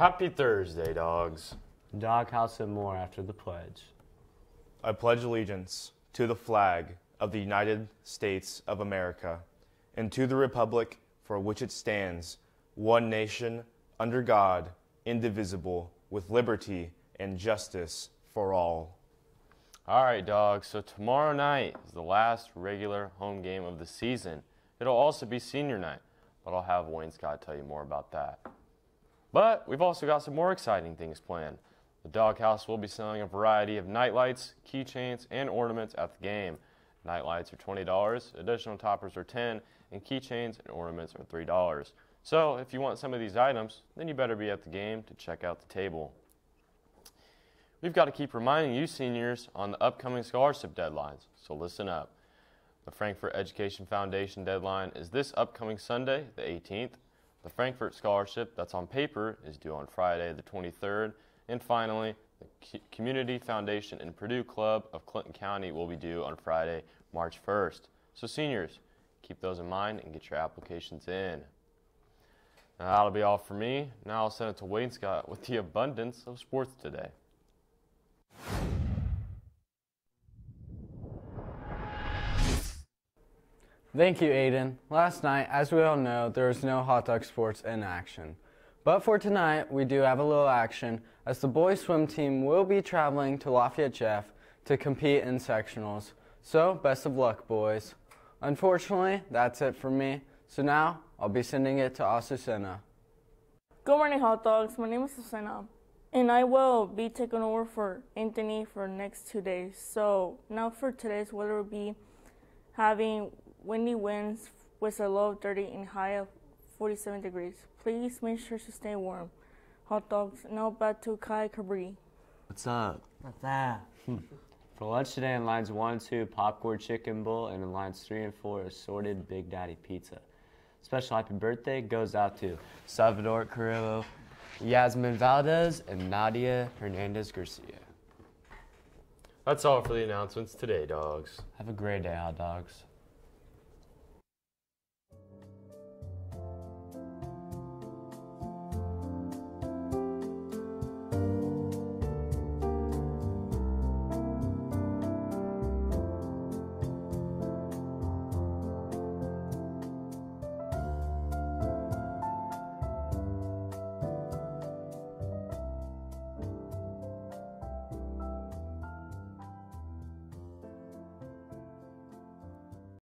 Happy Thursday, dogs. Doghouse and more after the pledge. I pledge allegiance to the flag of the United States of America and to the republic for which it stands, one nation, under God, indivisible, with liberty and justice for all. All right, dogs. So tomorrow night is the last regular home game of the season. It'll also be senior night, but I'll have Wayne Scott tell you more about that. But we've also got some more exciting things planned. The Doghouse will be selling a variety of nightlights, keychains, and ornaments at the game. Nightlights are $20, additional toppers are 10, and keychains and ornaments are $3. So if you want some of these items, then you better be at the game to check out the table. We've got to keep reminding you seniors on the upcoming scholarship deadlines, so listen up. The Frankfort Education Foundation deadline is this upcoming Sunday, the 18th. The Frankfort Scholarship that's on paper is due on Friday, the 23rd. And finally, the Community Foundation and Purdue Club of Clinton County will be due on Friday, March 1st. So, seniors, keep those in mind and get your applications in. Now, that'll be all for me. Now I'll send it to Wayne Scott with the abundance of sports today. Thank you, Aiden. Last night, as we all know, there was no hot dog sports in action. But for tonight, we do have a little action as the boys swim team will be traveling to Lafayette Jeff to compete in sectionals. So, best of luck, boys. Unfortunately, that's it for me. So now, I'll be sending it to Asusena. Good morning, hot dogs. My name is Asusena, and I will be taking over for Anthony for the next two days. So now for today's weather will be having windy winds with a low of 30 and high of 47 degrees. Please make sure to stay warm. Hot dogs, no back to Kai Cabri. What's up? What's that? Hmm. For lunch today in lines 1 and 2, popcorn chicken bowl, and in lines 3 and 4, assorted Big Daddy pizza. Special happy birthday goes out to Salvador Carrillo, Yasmin Valdez, and Nadia Hernandez Garcia. That's all for the announcements today, dogs. Have a great day, hot dogs.